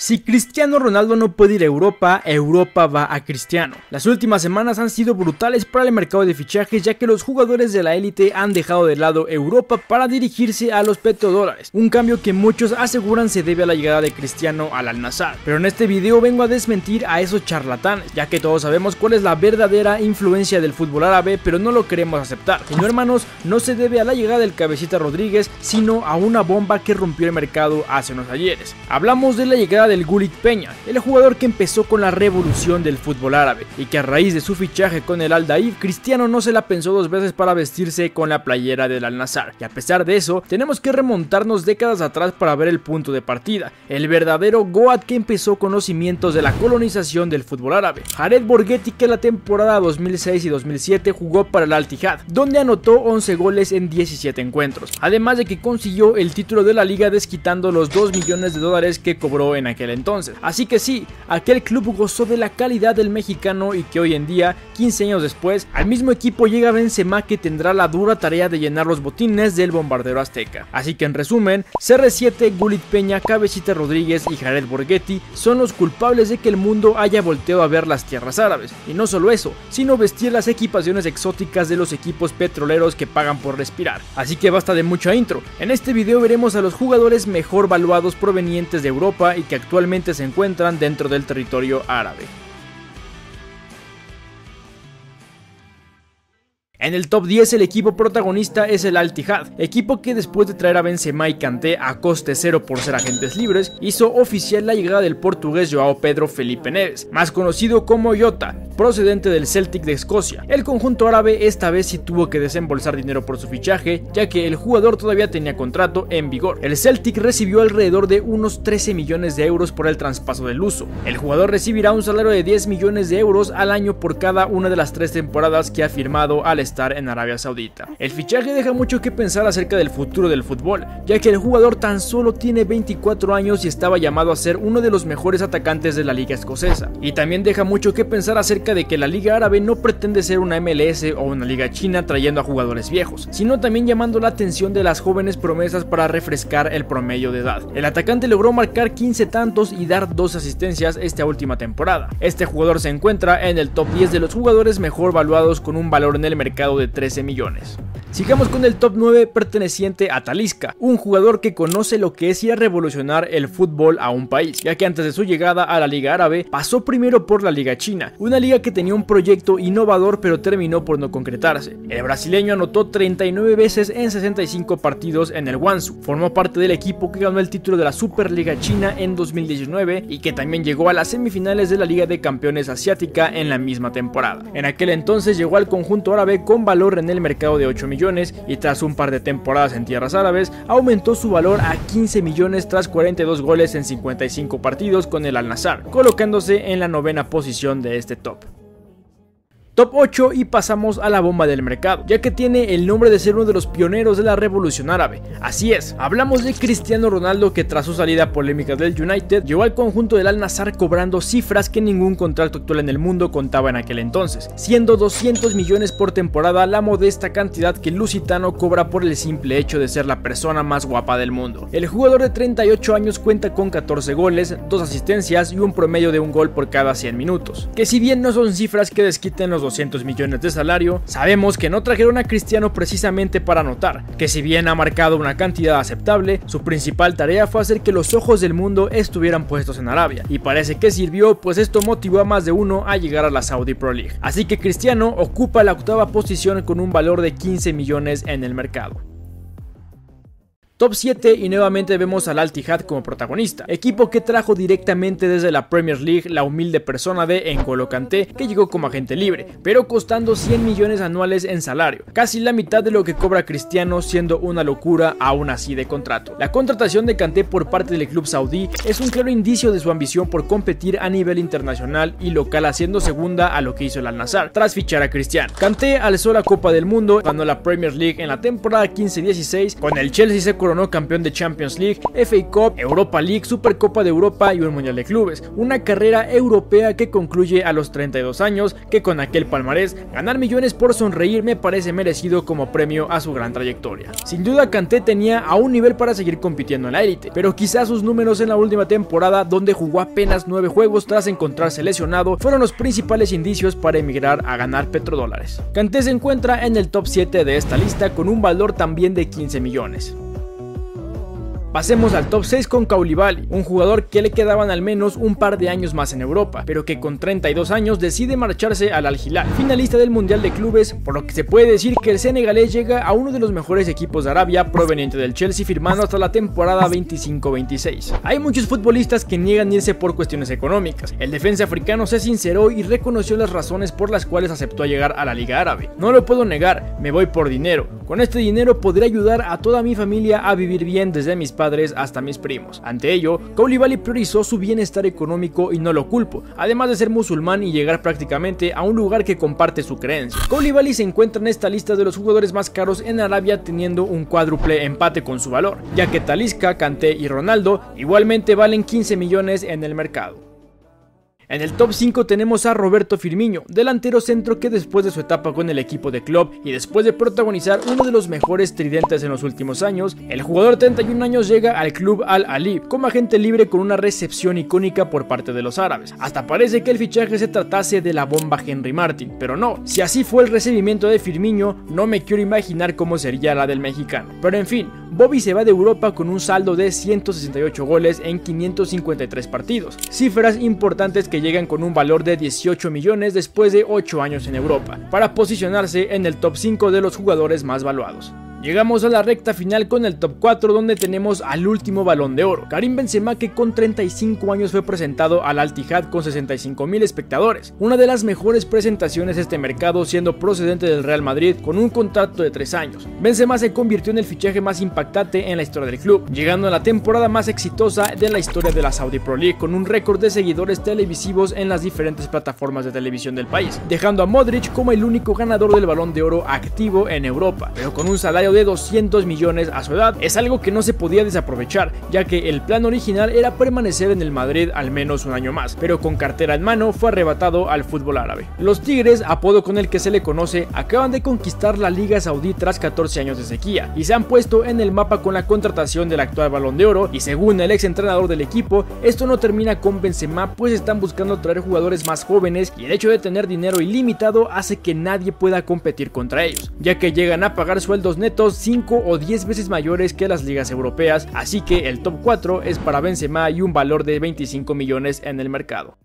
Si Cristiano Ronaldo no puede ir a Europa, Europa va a Cristiano. Las últimas semanas han sido brutales para el mercado de fichajes ya que los jugadores de la élite han dejado de lado Europa para dirigirse a los petrodólares, un cambio que muchos aseguran se debe a la llegada de Cristiano al Al-Nassr. Pero en este video vengo a desmentir a esos charlatanes, ya que todos sabemos cuál es la verdadera influencia del fútbol árabe, pero no lo queremos aceptar. No hermanos, no se debe a la llegada del cabecita Rodríguez, sino a una bomba que rompió el mercado hace unos ayeres. Hablamos de la llegada del Gulit Peña, el jugador que empezó con la revolución del fútbol árabe y que a raíz de su fichaje con el Al Daif, Cristiano no se la pensó dos veces para vestirse con la playera del Al Nassr. Y a pesar de eso, tenemos que remontarnos décadas atrás para ver el punto de partida, el verdadero Goat que empezó conocimientos de la colonización del fútbol árabe. Jared Borghetti que la temporada 2006 y 2007 jugó para el Al Tihad, donde anotó 11 goles en 17 encuentros, además de que consiguió el título de la liga desquitando los 2 millones de dólares que cobró en aquel entonces. Así que sí, aquel club gozó de la calidad del mexicano y que hoy en día, 15 años después, al mismo equipo llega Benzema que tendrá la dura tarea de llenar los botines del bombardero azteca. Así que en resumen, CR7, Gulit Peña, Cabecita Rodríguez y Jared Borghetti son los culpables de que el mundo haya volteado a ver las tierras árabes. Y no solo eso, sino vestir las equipaciones exóticas de los equipos petroleros que pagan por respirar. Así que basta de mucha intro. En este video veremos a los jugadores mejor valuados provenientes de Europa y que actualmente se encuentran dentro del territorio árabe. En el top 10 el equipo protagonista es el Al Tihad, equipo que después de traer a Benzema y Kanté a coste cero por ser agentes libres, hizo oficial la llegada del portugués Joao Pedro Felipe Neves, más conocido como Jota, procedente del Celtic de Escocia. El conjunto árabe esta vez sí tuvo que desembolsar dinero por su fichaje, ya que el jugador todavía tenía contrato en vigor. El Celtic recibió alrededor de unos 13 millones de euros por el traspaso del uso. El jugador recibirá un salario de 10 millones de euros al año por cada una de las tres temporadas que ha firmado al estar en Arabia Saudita. El fichaje deja mucho que pensar acerca del futuro del fútbol, ya que el jugador tan solo tiene 24 años y estaba llamado a ser uno de los mejores atacantes de la liga escocesa. Y también deja mucho que pensar acerca de que la liga árabe no pretende ser una MLS o una liga china trayendo a jugadores viejos, sino también llamando la atención de las jóvenes promesas para refrescar el promedio de edad. El atacante logró marcar 15 tantos y dar dos asistencias esta última temporada. Este jugador se encuentra en el top 10 de los jugadores mejor valuados con un valor en el mercado de 13 millones. Sigamos con el top 9 perteneciente a Talisca, un jugador que conoce lo que es ir a revolucionar el fútbol a un país, ya que antes de su llegada a la Liga Árabe pasó primero por la Liga China, una liga que tenía un proyecto innovador pero terminó por no concretarse. El brasileño anotó 39 veces en 65 partidos en el Wansu, formó parte del equipo que ganó el título de la Superliga China en 2019 y que también llegó a las semifinales de la Liga de Campeones Asiática en la misma temporada. En aquel entonces llegó al conjunto árabe con valor en el mercado de 8 millones y tras un par de temporadas en tierras árabes aumentó su valor a 15 millones tras 42 goles en 55 partidos con el Al-Nassr, colocándose en la novena posición de este top. Top 8 y pasamos a la bomba del mercado, ya que tiene el nombre de ser uno de los pioneros de la revolución árabe. Así es, hablamos de Cristiano Ronaldo que tras su salida polémica del United llegó al conjunto del Al Nassr cobrando cifras que ningún contrato actual en el mundo contaba en aquel entonces, siendo 200 millones por temporada la modesta cantidad que lusitano cobra por el simple hecho de ser la persona más guapa del mundo. El jugador de 38 años cuenta con 14 goles, 2 asistencias y un promedio de un gol por cada 100 minutos, que si bien no son cifras que desquiten los 200 millones de salario, sabemos que no trajeron a Cristiano precisamente para anotar, que si bien ha marcado una cantidad aceptable, su principal tarea fue hacer que los ojos del mundo estuvieran puestos en Arabia, y parece que sirvió pues esto motivó a más de uno a llegar a la Saudi Pro League. Así que Cristiano ocupa la octava posición con un valor de 15 millones en el mercado. Top 7 y nuevamente vemos al Al Tihad como protagonista, equipo que trajo directamente desde la Premier League la humilde persona de N'Golo Kanté que llegó como agente libre, pero costando 100 millones anuales en salario, casi la mitad de lo que cobra Cristiano siendo una locura aún así de contrato. La contratación de Kanté por parte del club saudí es un claro indicio de su ambición por competir a nivel internacional y local haciendo segunda a lo que hizo el Al Nassr tras fichar a Cristiano. Kanté alzó la Copa del Mundo, ganó la Premier League en la temporada 15-16, con el Chelsea se campeón de Champions League, FA Cup, Europa League, Supercopa de Europa y un Mundial de Clubes. Una carrera europea que concluye a los 32 años, que con aquel palmarés, ganar millones por sonreír me parece merecido como premio a su gran trayectoria. Sin duda Kanté tenía a un nivel para seguir compitiendo en la élite, pero quizás sus números en la última temporada, donde jugó apenas 9 juegos tras encontrarse lesionado, fueron los principales indicios para emigrar a ganar petrodólares. Kanté se encuentra en el top 7 de esta lista con un valor también de 15 millones. Pasemos al top 6 con Koulibaly, un jugador que le quedaban al menos un par de años más en Europa, pero que con 32 años decide marcharse al Al Hilal, finalista del Mundial de Clubes, por lo que se puede decir que el senegalés llega a uno de los mejores equipos de Arabia proveniente del Chelsea firmando hasta la temporada 25-26. Hay muchos futbolistas que niegan irse por cuestiones económicas. El defensa africano se sinceró y reconoció las razones por las cuales aceptó llegar a la Liga Árabe. No lo puedo negar, me voy por dinero. Con este dinero podré ayudar a toda mi familia a vivir bien desde mis padres hasta mis primos. Ante ello, Koulibaly priorizó su bienestar económico y no lo culpo, además de ser musulmán y llegar prácticamente a un lugar que comparte su creencia. Koulibaly se encuentra en esta lista de los jugadores más caros en Arabia teniendo un cuádruple empate con su valor, ya que Talisca, Kanté y Ronaldo igualmente valen 15 millones en el mercado. En el top 5 tenemos a Roberto Firmino, delantero centro que después de su etapa con el equipo de club y después de protagonizar uno de los mejores tridentes en los últimos años, el jugador de 31 años llega al club Al Ali como agente libre con una recepción icónica por parte de los árabes. Hasta parece que el fichaje se tratase de la bomba Henry Martin, pero no, si así fue el recibimiento de Firmino, no me quiero imaginar cómo sería la del mexicano. Pero en fin, Bobby se va de Europa con un saldo de 168 goles en 553 partidos, cifras importantes que llegan con un valor de 18 millones después de 8 años en Europa, para posicionarse en el top 5 de los jugadores más valuados. Llegamos a la recta final con el top 4 donde tenemos al último balón de oro, Karim Benzema que con 35 años fue presentado al Altihad con 65 mil espectadores, una de las mejores presentaciones de este mercado siendo procedente del Real Madrid con un contrato de 3 años. Benzema se convirtió en el fichaje más impactante en la historia del club, llegando a la temporada más exitosa de la historia de la Saudi Pro League con un récord de seguidores televisivos en las diferentes plataformas de televisión del país, dejando a Modric como el único ganador del balón de oro activo en Europa, pero con un salario de 200 millones a su edad. Es algo que no se podía desaprovechar, ya que el plan original era permanecer en el Madrid al menos un año más, pero con cartera en mano fue arrebatado al fútbol árabe. Los Tigres, apodo con el que se le conoce, acaban de conquistar la Liga Saudí tras 14 años de sequía y se han puesto en el mapa con la contratación del actual Balón de Oro y según el ex entrenador del equipo, esto no termina con Benzema pues están buscando traer jugadores más jóvenes y el hecho de tener dinero ilimitado hace que nadie pueda competir contra ellos, ya que llegan a pagar sueldos netos 5 o 10 veces mayores que las ligas europeas, así que el top 4 es para Benzema y un valor de 25 millones en el mercado.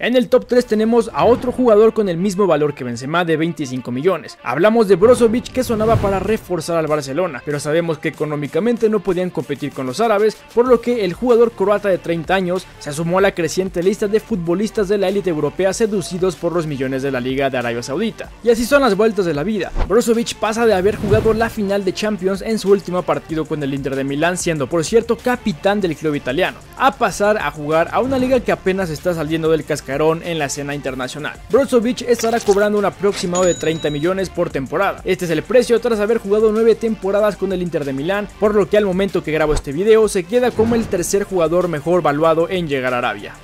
En el top 3 tenemos a otro jugador con el mismo valor que Benzema de 25 millones. Hablamos de Brozovic que sonaba para reforzar al Barcelona, pero sabemos que económicamente no podían competir con los árabes, por lo que el jugador croata de 30 años se sumó a la creciente lista de futbolistas de la élite europea seducidos por los millones de la Liga de Arabia Saudita. Y así son las vueltas de la vida. Brozovic pasa de haber jugado la final de Champions en su último partido con el Inter de Milán, siendo por cierto capitán del club italiano, a pasar a jugar a una liga que apenas está saliendo del en la escena internacional. Brozovic estará cobrando un aproximado de 30 millones por temporada. Este es el precio tras haber jugado 9 temporadas con el Inter de Milán, por lo que al momento que grabo este video se queda como el tercer jugador mejor valuado en llegar a Arabia.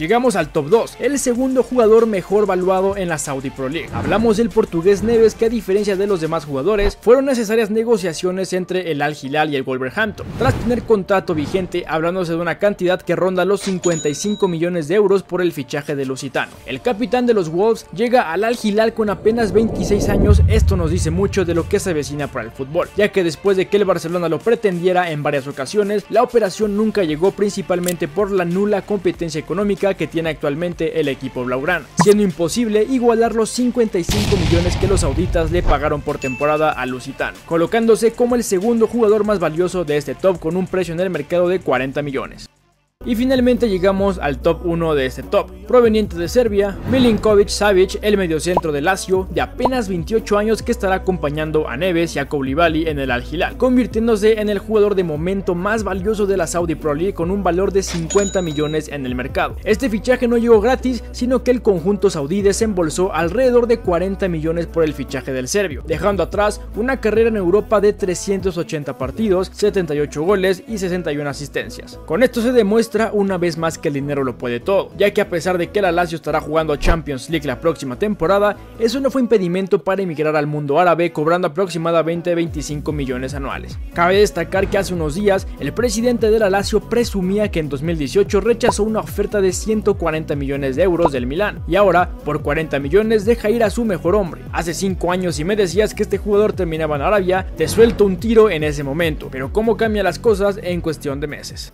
Llegamos al top 2, el segundo jugador mejor valuado en la Saudi Pro League. Hablamos del portugués Neves que a diferencia de los demás jugadores, fueron necesarias negociaciones entre el Al Hilal y el Wolverhampton. Tras tener contrato vigente, hablándose de una cantidad que ronda los 55 millones de euros por el fichaje de Lusitano. El capitán de los Wolves llega al Al Hilal con apenas 26 años, esto nos dice mucho de lo que se avecina para el fútbol, ya que después de que el Barcelona lo pretendiera en varias ocasiones, la operación nunca llegó principalmente por la nula competencia económica que tiene actualmente el equipo blaugrana, siendo imposible igualar los 55 millones que los sauditas le pagaron por temporada a Lusitano, colocándose como el segundo jugador más valioso de este top con un precio en el mercado de 40 millones. Y finalmente llegamos al top 1 de este top, proveniente de Serbia, Milinkovic Savic, el mediocentro de Lazio, de apenas 28 años que estará acompañando a Neves y a Koulibaly en el Al Hilal, convirtiéndose en el jugador de momento más valioso de la Saudi Pro League con un valor de 50 millones en el mercado. Este fichaje no llegó gratis, sino que el conjunto saudí desembolsó alrededor de 40 millones por el fichaje del serbio, dejando atrás una carrera en Europa de 380 partidos, 78 goles y 61 asistencias. Con esto se demuestra una vez más que el dinero lo puede todo, ya que a pesar de que la Lazio estará jugando Champions League la próxima temporada, eso no fue impedimento para emigrar al mundo árabe cobrando aproximadamente 25 millones anuales. Cabe destacar que hace unos días el presidente de la Lazio presumía que en 2018 rechazó una oferta de 140 millones de euros del Milán y ahora por 40 millones deja ir a su mejor hombre. Hace 5 años si me decías que este jugador terminaba en Arabia, te suelto un tiro en ese momento, pero cómo cambian las cosas en cuestión de meses.